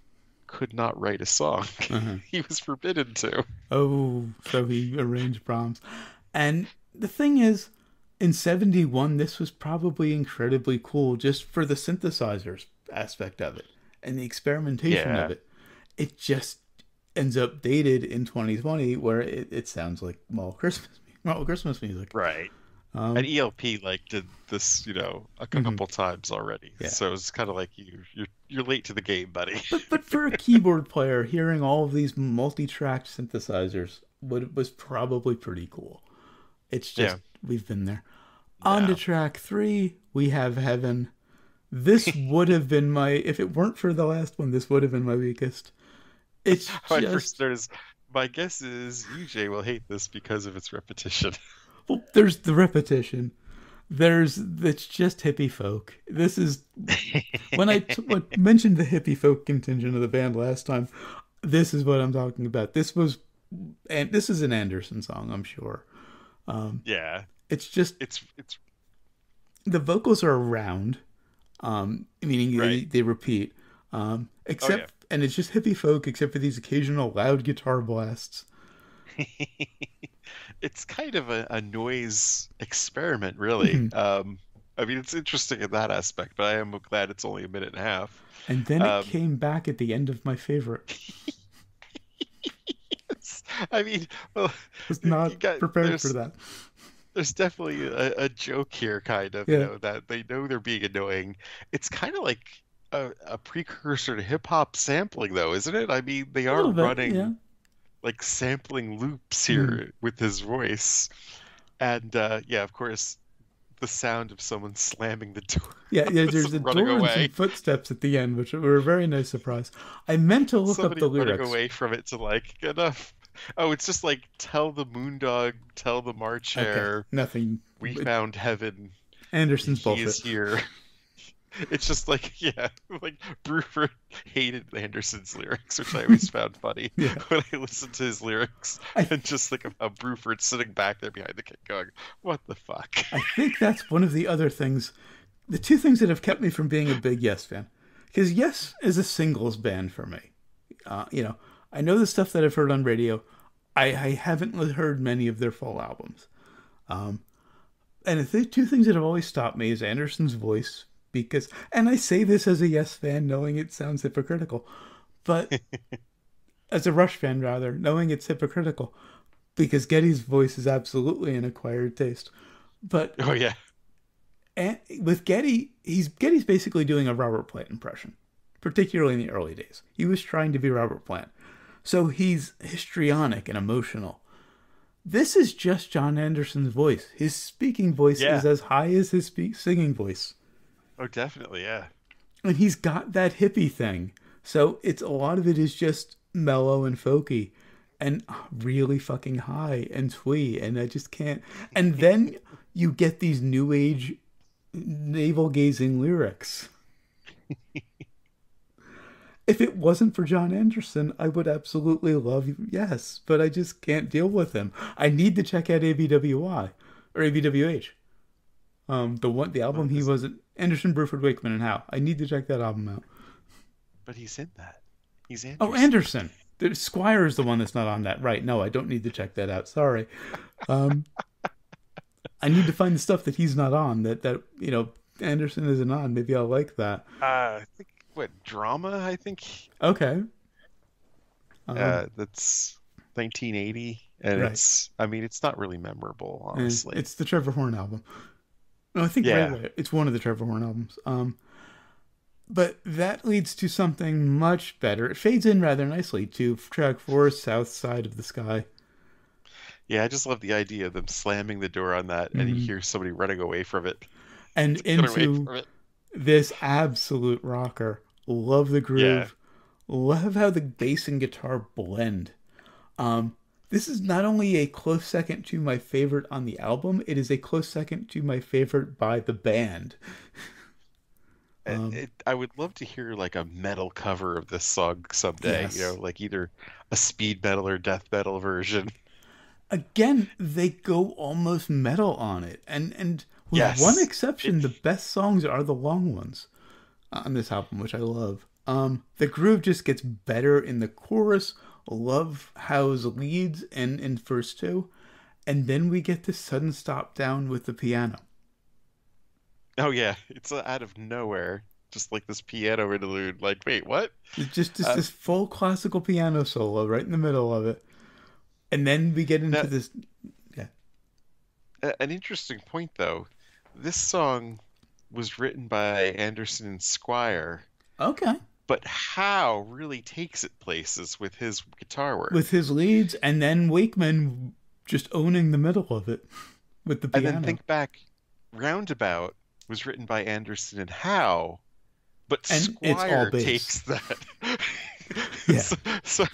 could not write a song. [LAUGHS] Uh-huh. he was forbidden to. Oh, so he arranged Brahms. And the thing is, in 71, this was probably incredibly cool just for the synthesizers aspect of it and the experimentation Yeah. of it. It just ends up dated in 2020 where it, it sounds like well Christmas [LAUGHS] well Christmas music. Right. Um, And ELP like did this, you know, a Mhm. couple times already. Yeah. So it's kind of like you you're you're late to the game, buddy. but, but for a keyboard player, hearing all of these multi-track synthesizers would, was probably pretty cool. It's just we've been there. On to track three, we have Heaven. This [LAUGHS] would have been my if it weren't for the last one. This would have been my weakest. It's [LAUGHS] My just first is my guess is UJ will hate this because of its repetition. [LAUGHS] well, there's the repetition. There's it's just hippie folk. This is when I t- when mentioned the hippie folk contingent of the band last time. This is what I'm talking about. This was, and this is an Anderson song, I'm sure. Um, yeah. It's just It's it's the vocals are around, um, meaning they, Right. they repeat, um, except yeah. and it's just hippie folk, except for these occasional loud guitar blasts. [LAUGHS] it's kind of a, a noise experiment, really. Mhm. Um, I mean, it's interesting in that aspect, but I am glad it's only a minute and a half. And then Um, it came back at the end of my favorite. [LAUGHS] I mean, well, Was you not got- prepared for that. There's definitely a, a joke here, kind of, Yeah. you know, that they know they're being annoying. It's kind of like a, a precursor to hip hop sampling, though, isn't it? I mean, they are bit, running yeah. like sampling loops here Mm-hmm. with his voice, and uh, yeah, of course, the sound of someone slamming the door. [LAUGHS] Yeah, yeah. There's a door and away. some footsteps at the end, which were a very nice surprise. I meant to look Somebody up the lyrics. running away from it to like enough. Oh, it's just like tell the moondog, tell the March Okay, hare, nothing. we But found heaven. Anderson's he is bullshit. here. [LAUGHS] It's just like [LAUGHS] yeah, like Bruford hated Anderson's lyrics, which I always found funny [LAUGHS] Yeah. when I listened to his lyrics I- and just think of how Bruford's sitting back there behind the kit going, "What the fuck?" I think that's one of the other things, the two things that have kept me from being a big Yes fan. Because Yes is a singles band for me. Uh, you know, I know the stuff that I've heard on radio. I, I haven't heard many of their full albums. Um, and the two things that have always stopped me is Anderson's voice, because, and I say this as a Yes fan, knowing it sounds hypocritical, but [LAUGHS] as a Rush fan, rather, knowing it's hypocritical, because Geddy's voice is absolutely an acquired taste. But Oh yeah, and with Geddy, he's Geddy's basically doing a Robert Plant impression, particularly in the early days. He was trying to be Robert Plant, so he's histrionic and emotional. This is just Jon Anderson's voice. His speaking voice Yeah. is as high as his speak- singing voice, oh definitely, yeah. and he's got that hippie thing. So it's a lot of it is just mellow and folky, and really fucking high and twee, and I just can't. And then you get these new age navel gazing lyrics. [LAUGHS] if it wasn't for Jon Anderson, I would absolutely love yes, but I just can't deal with him. I need to check out ABWI or ABWH. Um, the one the album he was Anderson, Bruford, Wakeman, and Howe. I need to check that album out. But he's in that. He's Anderson. Oh, Anderson. The Squire is the one that's not on that. Right. No, I don't need to check that out. Sorry. Um, I need to find the stuff that he's not on that, that, you know, Anderson isn't on. Maybe I'll like that. Uh, I think, what, drama, I think? Okay. Um, uh, that's 1980. And right. it's, I mean, it's not really memorable, honestly. It's the Trevor Horn album. No, I think yeah. right, it's one of the Trevor Horn albums. Um, but that leads to something much better. It fades in rather nicely to track four, South Side of the Sky. Yeah, I just love the idea of them slamming the door on that, mm-hmm. and you mm-hmm. hear somebody running away from it, and [LAUGHS] into it. This absolute rocker. Love the groove. Yeah. Love how the bass and guitar blend. Um, this is not only a close second to my favorite on the album, it is a close second to my favorite by the band. [LAUGHS] Um, it, I would love to hear like a metal cover of this song someday. Yes. You know, like either a speed metal or death metal version. Again, they go almost metal on it, and and with yes. one exception, it... the best songs are the long ones on this album, which I love. Um, the groove just gets better in the chorus. Love Howe's leads and in first two, and then we get this sudden stop down with the piano. Oh yeah, it's uh, out of nowhere, just like this piano interlude. Like, wait, what? It's just, just uh, this full classical piano solo right in the middle of it, and then we get into now, this. Yeah. An interesting point, though. This song was written by Anderson and Squire. Okay. But Howe really takes it places with his guitar work. With his leads, and then Wakeman just owning the middle of it with the piano. And then think back, Roundabout was written by Anderson and Howe, but and Squire takes that. [LAUGHS] yeah. so, so,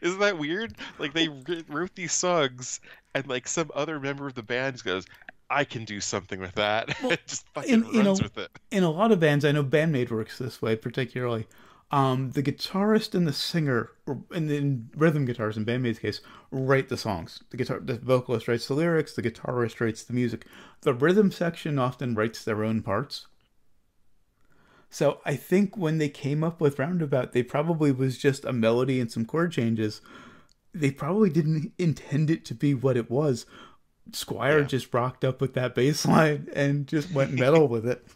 isn't that weird? Like they wrote these songs, and like some other member of the band goes, "I can do something with that." Well, [LAUGHS] Just fucking in, runs a, with it. In a lot of bands, I know Band-Maid works this way particularly um, the guitarist and the singer, and in rhythm guitars in Band-Maid's case, write the songs. The guitar, the vocalist writes the lyrics, the guitarist writes the music. The rhythm section often writes their own parts. So I think when they came up with Roundabout, they probably was just a melody and some chord changes. They probably didn't intend it to be what it was. Squire yeah. just rocked up with that bass line and just went metal with it. [LAUGHS]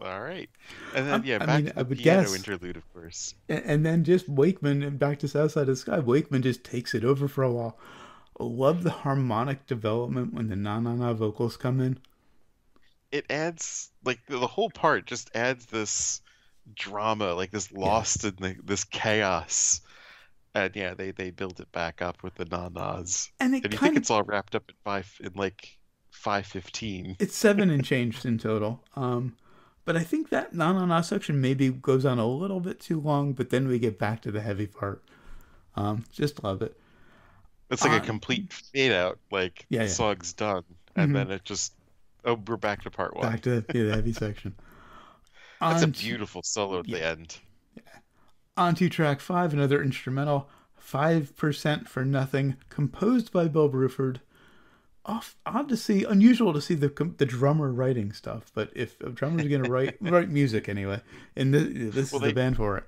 All right, and then yeah, I, back I mean, to the I would piano guess, interlude, of course. And, and, then just Wakeman and back to South Side of the Sky. Wakeman just takes it over for a while. Love the harmonic development when the na na na vocals come in. It adds like the, the whole part just adds this drama, like this lost yeah. in the, this chaos. And yeah, they they build it back up with the na nas. And, it and you think of, it's all wrapped up in five in like five fifteen. It's seven and [LAUGHS] changed in total. Um but I think that na na na section maybe goes on a little bit too long, but then we get back to the heavy part. Um, just love it. It's like a complete fade out, like yeah, the yeah. song's done, and mm-hmm. then it just oh, we're back to part one. Back to yeah, the heavy section. [LAUGHS] That's on a beautiful solo at the end. Yeah. On to track five, another instrumental, five percent for nothing, composed by Bill Bruford, off, odd to see, unusual to see the the drummer writing stuff. But if a drummer's going to write [LAUGHS] write music anyway, and this, this well, is they, the band for it.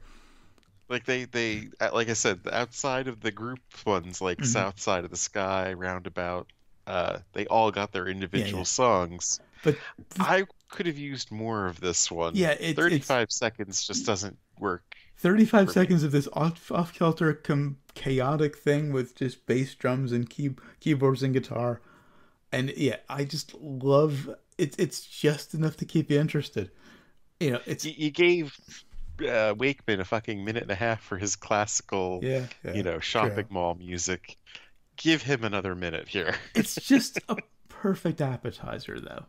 Like they they like I said, outside of the group ones, like mm-hmm. South Side of the Sky, Roundabout, uh, they all got their individual yeah, yeah. songs. But th- I could have used more of this one. Yeah, it, thirty-five seconds just doesn't work. 35 seconds of this off, off kilter com- chaotic thing with just bass drums and key- keyboards and guitar and yeah, I just love it. It's just enough to keep you interested. You know, it's you, gave uh, Wakeman a fucking minute and a half for his classical, yeah, yeah you know, shopping true. mall music. Give him another minute here. [LAUGHS] it's just a perfect appetizer, though.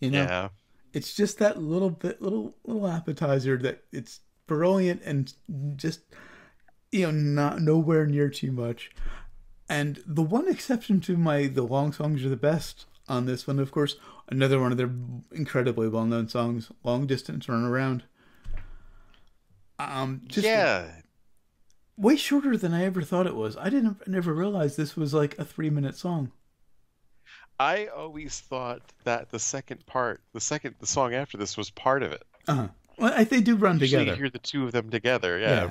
You know, yeah. it's just that little bit, little little appetizer that it's brilliant and just you know, not nowhere near too much. And the one exception to my the long songs are the best on this one, of course, another one of their incredibly well known songs, Long Distance Runaround. Um just yeah. way shorter than I ever thought it was. I didn't never realize this was like a three minute song. I always thought that the second part, the second, the song after this was part of it. Uh-huh. Well, I, they do run Usually you hear the two of them together, yeah.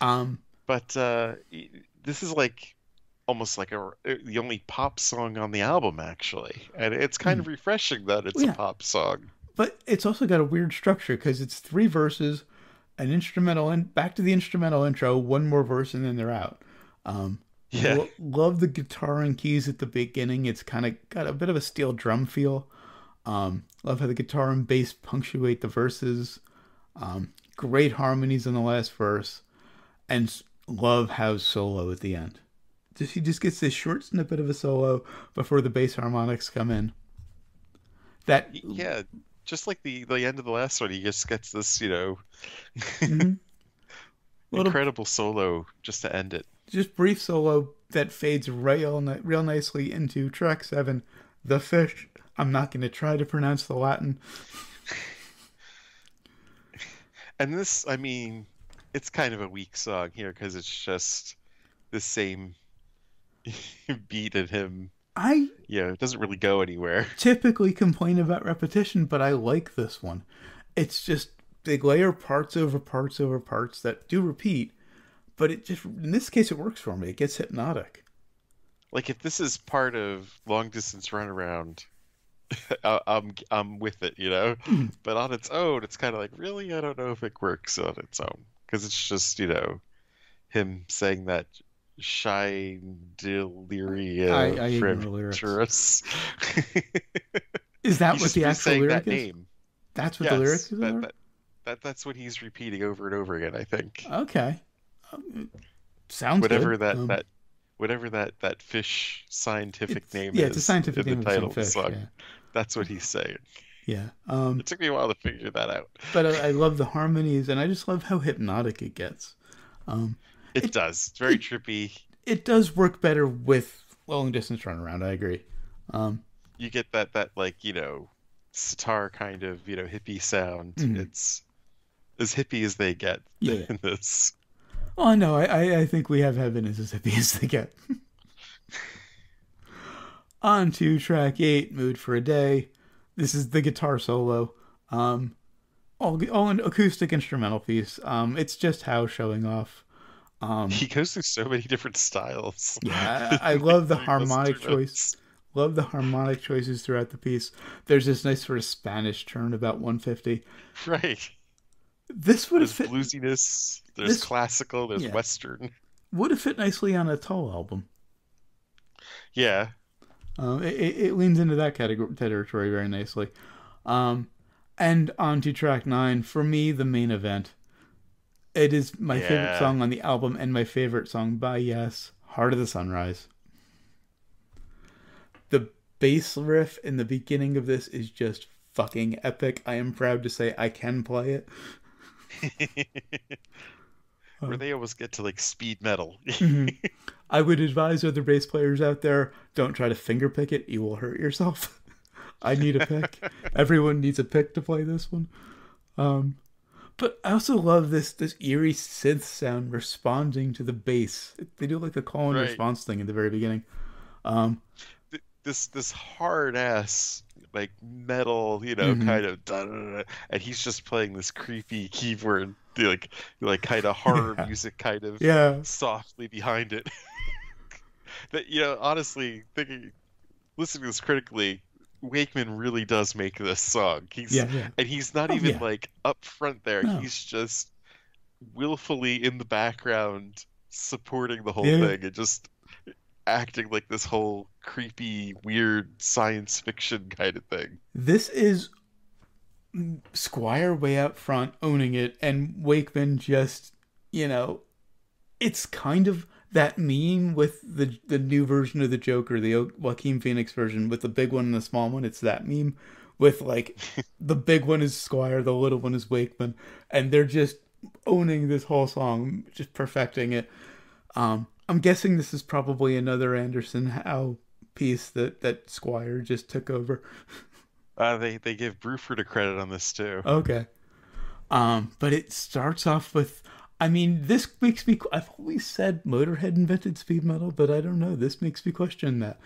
Um But uh, this is like almost like a uh, the only pop song on the album, actually, and it's kind of refreshing that it's Hmm. Yeah. a pop song. but it's also got a weird structure because it's three verses, an instrumental, and back to the instrumental intro, one more verse, and then they're out. Um, Yeah, lo- love the guitar and keys at the beginning. It's kind of got a bit of a steel drum feel. Um, love how the guitar and bass punctuate the verses. Um, great harmonies in the last verse, and love Howe's solo at the end. He just gets this short snippet of a solo before the bass harmonics come in. That yeah. Just like the the end of the last one, he just gets this, you know, Mhm. [LAUGHS] Little- incredible solo just to end it. just brief solo that fades real real nicely into track seven, the fish. I'm not going to try to pronounce the Latin. [LAUGHS] And this, I mean, it's kind of a weak song here because it's just the same [LAUGHS] beat in him. I yeah, it doesn't really go anywhere. [LAUGHS] typically complain about repetition, but I like this one. It's just they layer parts over parts over parts that do repeat, but it just in this case it works for me. It gets hypnotic. Like if this is part of long distance runaround, [LAUGHS] I- I'm I'm with it, you know. Mhm. But on its own, it's kind of like really, I don't know if it works on its own because it's just you know him saying that shy delirium I- I ignore lyrics. Is that what the actual lyric that is? name. That's what yes, the lyrics is. that, are? that, that that's what he's repeating over and over again. I think Okay, Um, sounds whatever good. that Um, that whatever that that fish scientific it's- name yeah, is it's a scientific in name the title of fish. song. Yeah, That's what he's saying. yeah. Um, It took me a while to figure that out. but I, I love the harmonies, and I just love how hypnotic it gets. Um, It, It- does. It's very it- trippy. it does work better with long distance runaround. I agree. Um, You get that that like you know sitar kind of you know hippie sound. Mhm. It's as hippie as they get Yeah. [LAUGHS] in this. Oh no, I, I, think we have heaven as as hippie as they get. [LAUGHS] On to track eight, "Mood for a Day." This is the guitar solo. Um, all all an acoustic instrumental piece. Um, it's just how showing off. Um, He goes through so many different styles. Yeah, I- [LAUGHS] I love the harmonic choice. Love the harmonic choices throughout the piece. There's this nice sort of Spanish turn about 150. Right. This would have fit bluesiness. There's this- classical. There's yeah. western. would have fit nicely on a Tull album. Yeah. Um, it, it it leans into that category territory very nicely. Um, and on to track nine. For me, the main event. It is my favorite song on the album and my favorite song by Yes, "Heart of the Sunrise." The bass riff in the beginning of this is just fucking epic. I am proud to say I can play it. [LAUGHS] Where they almost get to like speed metal. [LAUGHS] Mhm. I would advise other bass players out there don't try to finger pick it. You will hurt yourself. [LAUGHS] I need a pick. Everyone needs a pick to play this one. Um, but I also love this this eerie synth sound responding to the bass. They do like a call and Right. response thing at the very beginning. Um, this this hard ass like metal, you know, Mhm. kind of, da, da, da, da, and he's just playing this creepy keyboard, like like kind of [LAUGHS] horror Yeah. music, kind of yeah, softly behind it. [LAUGHS] that you know, honestly, thinking, listening to this critically, Wakeman really does make this song. He's yeah, yeah. and he's not Oh, even yeah. like up front there. No. He's just willfully in the background supporting the whole thing and just acting like this whole creepy, weird science fiction kind of thing. This is Squire way out front owning it, and Wakeman just, you know, it's kind of that meme with the the new version of the Joker, the Joaquin Phoenix version, with the big one and the small one. It's that meme with like [LAUGHS] the big one is Squire, the little one is Wakeman, and they're just owning this whole song, just perfecting it. Um, I'm guessing this is probably another Anderson Howe piece that that Squire just took over. [LAUGHS] Uh, they they give Bruford a credit on this too. Okay. Um, but it starts off with I mean, this makes me I've always said Motorhead invented speed metal, but I don't know. This makes me question that.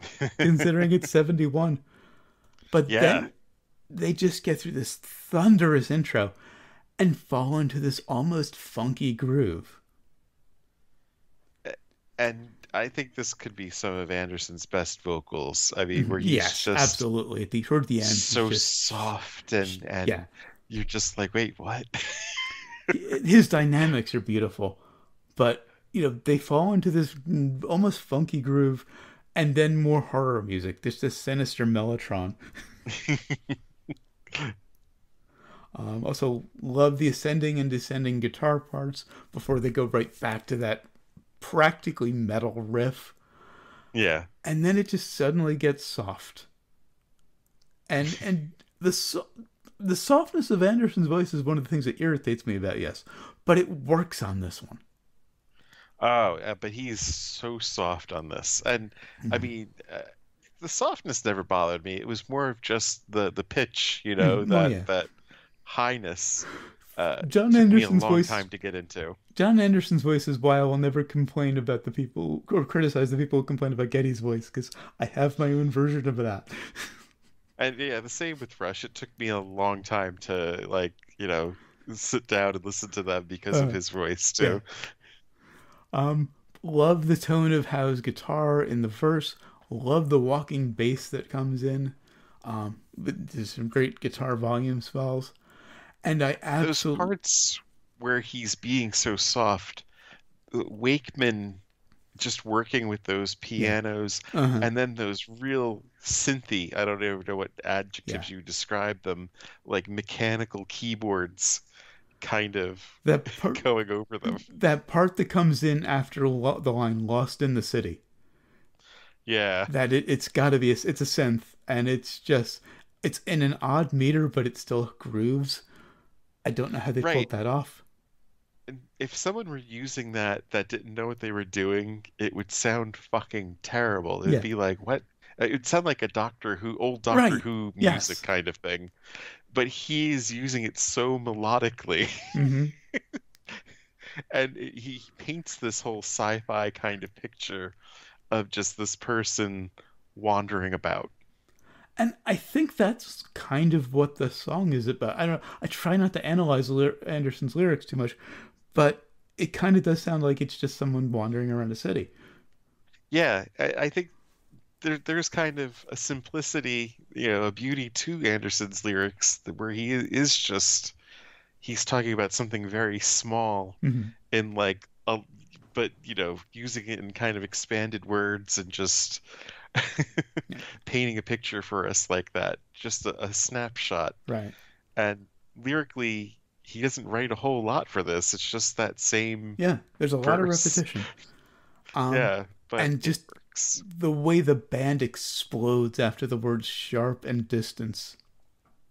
[LAUGHS] considering it's 71. But Yeah. then they just get through this thunderous intro and fall into this almost funky groove. And I think this could be some of Anderson's best vocals. I mean, where he's yes, just absolutely. At the toward the end, so just- soft and and Yeah. you're just like, wait, what? [LAUGHS] his dynamics are beautiful, but you know they fall into this almost funky groove, and then more horror music. There's this sinister mellotron. [LAUGHS] um, also, love the ascending and descending guitar parts before they go right back to that practically metal riff, yeah. and then it just suddenly gets soft. And [LAUGHS] and the so- the softness of Anderson's voice is one of the things that irritates me about Yes, but it works on this one. Oh, uh, but he's so soft on this, and I Mhm. mean, uh, the softness never bothered me. It was more of just the the pitch, you know, Mm, oh, that yeah. that highness. Uh, Jon Anderson's me a long voice- time to get into. Jon Anderson's voice is why I will never complain about the people or criticize the people who complain about Geddy's voice because I have my own version of that. [LAUGHS] And yeah, the same with Rush. It took me a long time to like, you know, sit down and listen to them because Uh, of his voice too. Um, love the tone of Howe's guitar in the verse. Love the walking bass that comes in. Um, there's some great guitar volume spells, and I Those absolutely parts where he's being so soft, Wakeman just working with those pianos uh and then those real synthy, I don't even know what adjectives you describe them, like mechanical keyboards kind of that part [LAUGHS] going over them. that part that comes in after lo- the line "Lost in the City." Yeah. that it, it's got to be a, it's a synth and it's just it's in an odd meter but it still grooves i don't know how they Right. pulled that off if someone were using that that didn't know what they were doing, it would sound fucking terrible. It'd Yeah. be like, what? uh, It'd sound like a Doctor Who, old Doctor Right. Who Yes. music kind of thing. But he's using it so melodically, hmm [LAUGHS] and he paints this whole sci-fi kind of picture of just this person wandering about. and i think that's kind of what the song is about i don't know i try not to analyze anderson's lyrics too much but it kind of does sound like it's just someone wandering around a city Yeah, I, I think there there's kind of a simplicity, you know, a beauty to Anderson's lyrics where he is just he's talking about something very small hmm in like a but you know, using it in kind of expanded words and just [LAUGHS] painting a picture for us like that. Just a, a snapshot. right And lyrically he doesn't write a whole lot for this. It's just that same yeah there's a lot of repetition [LAUGHS] um, yeah, and just- works. the way the band explodes after the words sharp and distance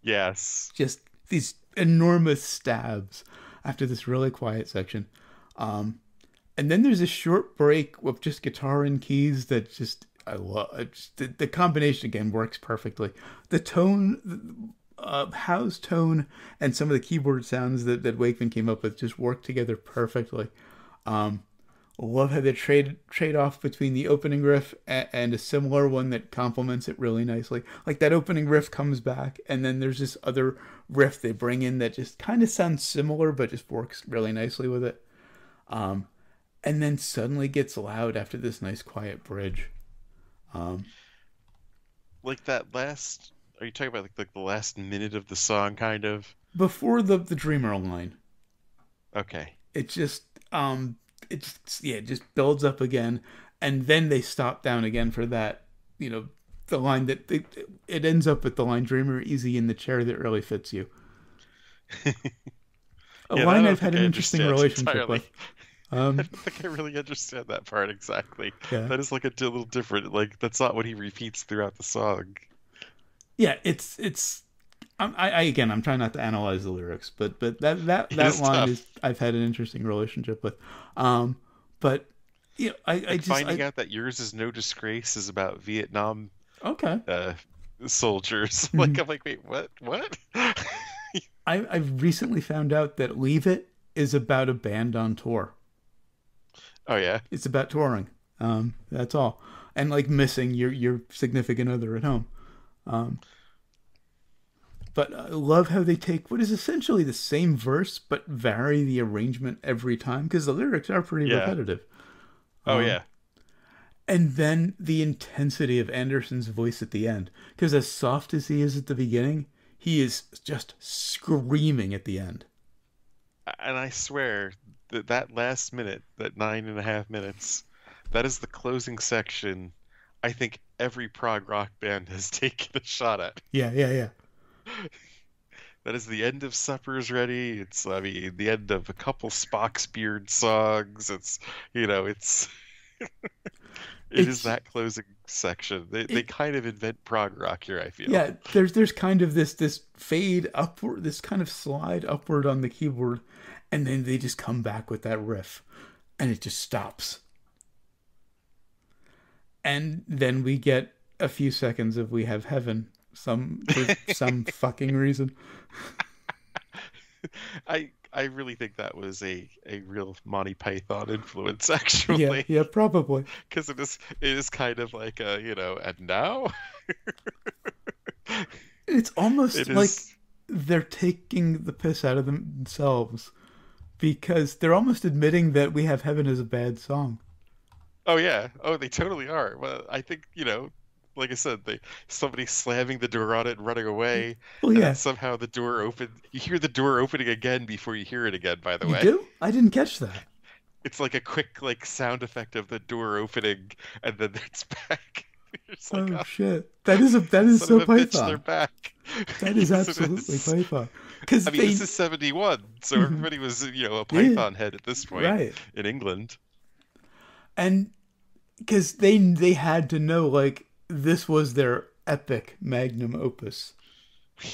Yes. just these enormous stabs after this really quiet section. Um, and then there's a short break with just guitar and keys that just I love. Just, the, the combination again works perfectly. The tone, uh, Howe's tone, and some of the keyboard sounds that that Wakeman came up with just work together perfectly. Um, love how they trade trade off between the opening riff and, and a similar one that complements it really nicely. Like that opening riff comes back, and then there's this other riff they bring in that just kind of sounds similar, but just works really nicely with it. Um, and then suddenly gets loud after this nice quiet bridge. Um, like that last are you talking about like, like the last minute of the song kind of? Before the the Dreamer line, okay. It just um it just yeah it just builds up again and then they stop down again for that you know the line that they, it ends up with the line dreamer easy in the chair that really fits you. [LAUGHS] A Yeah, line i've had an interesting relationship entirely. with [LAUGHS] um [LAUGHS] i don't think i really understand that part exactly. Yeah. That is like a little different like that's not what he repeats throughout the song yeah it's it's I'm, I, I again, I'm trying not to analyze the lyrics, but but that that that is line tough. is I've had an interesting relationship with. Um, but you know, I, I Like just finding I, out that yours is no disgrace is about Vietnam okay. uh, soldiers. [LAUGHS] Mm-hmm. Like I'm like, wait, what? What? [LAUGHS] I I've recently found out that Leave It is about a band on tour. oh yeah. It's about touring. Um, that's all, and like missing your your significant other at home. Um, but I love how they take what is essentially the same verse but vary the arrangement every time because the lyrics are pretty Yeah. repetitive. Oh Um, yeah. And then the intensity of Anderson's voice at the end. Because as soft as he is at the beginning, he is just screaming at the end. And I swear that that last minute, that nine and a half minutes, that is the closing section. I think every prog rock band has [LAUGHS] taken a shot at. Yeah, yeah, yeah. [LAUGHS] That is the end of Supper's Ready. It's, I mean, the end of a couple Spock's Beard songs. It's, you know, it's. [LAUGHS] it It's- is that closing section. They, they kind of invent prog rock here, I feel. Yeah, there's there's kind of this this fade upward, this kind of slide upward on the keyboard, and then they just come back with that riff, and it just stops. And then we get a few seconds of "We Have Heaven," some for [LAUGHS] some fucking reason. I I really think that was a, a real Monty Python influence, Yeah, actually. yeah, probably. [LAUGHS] because it is it is kind of like a you know and now [LAUGHS] It's almost it like is they're taking the piss out of themselves because they're almost admitting that "We Have Heaven" is a bad song. Oh yeah oh they totally are well I think you know like I said they somebody slamming the door on it and running away Well, yeah, somehow the door open you hear the door opening again before you hear it again by the you way do. I didn't catch that. it's like a quick like sound effect of the door opening and then it's [LAUGHS] back it's like oh oh, shit, that is a that is so bitch, they're Python. back That [LAUGHS] is Yes, absolutely is. Python. Because I mean, they this is 71, so Mhm. everybody was, you know, a Yeah. Python head at this point right, in England. And because they they had to know like this was their epic magnum opus.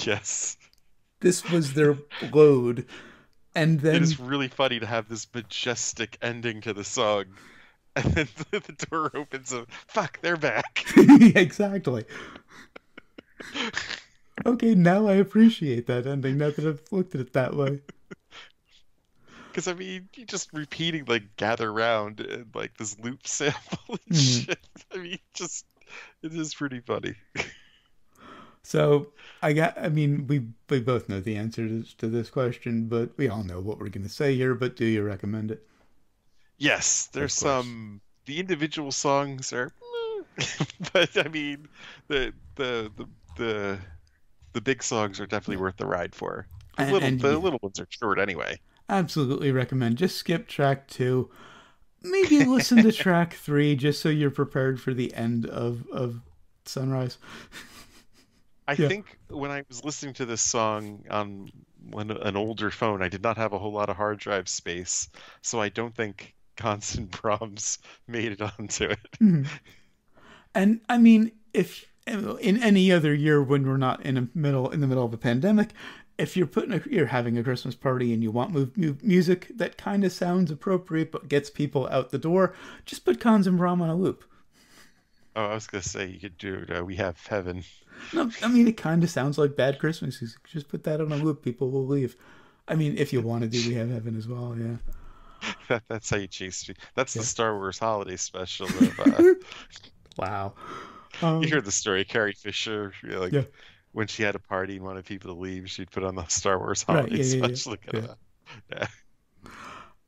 Yes. This was their load, and then it is really funny to have this majestic ending to the song. And then [LAUGHS] the door opens and fuck, they're back. [LAUGHS] exactly. [LAUGHS] Okay, now I appreciate that ending. Now that I've looked at it that way. Because I mean, you just repeating like "gather round" and like this loop [LAUGHS] sample and Mhm. shit. I mean, just it is pretty funny. [LAUGHS] So I got. I mean, we we both know the answer to, to this question, but we all know what we're going to say here. But do you recommend it? Yes, there's some. The individual songs are, [LAUGHS] but I mean, the the the the the big songs are definitely worth the ride for. The And- little and the yeah. little ones are short anyway. Absolutely recommend. Just skip track two. Maybe listen to [LAUGHS] track three just so you're prepared for the end of of Sunrise. I Yeah. think when I was listening to this song on when an older phone, I did not have a whole lot of hard drive space, so I don't think Cans and Brahms made it [LAUGHS] onto it. Mhm. And I mean, if in any other year when we're not in a middle in the middle of a pandemic, if you're putting a, you're having a Christmas party and you want mu- mu- music that kind of sounds appropriate but gets people out the door, just put Cans and Brahms on a loop. Oh, I was gonna say you could do uh, We Have Heaven. No, I mean it kind of sounds like bad Christmas music. Just put that on a loop, people will leave. I mean, if you want to do We Have Heaven as well, yeah. [LAUGHS] That, that's how you chase me. That's Yeah. the Star Wars holiday special. Of, uh, [LAUGHS] Wow. [LAUGHS] Um, you hear the story, Carrie Fisher, like Yeah. When she had a party and wanted people to leave, she'd put on the Star Wars Right, holiday yeah, yeah, [LAUGHS] yeah, special. Look at yeah. that. Yeah.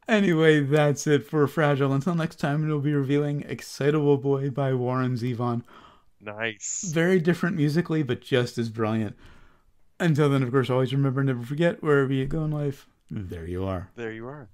Anyway, that's it for Fragile. Until next time, we'll be reviewing Excitable Boy by Warren Zevon. Nice. Very different musically, but just as brilliant. Until then, of course, always remember never forget wherever you go in life, there you are. There you are.